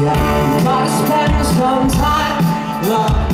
yeah You gotta spend some time, love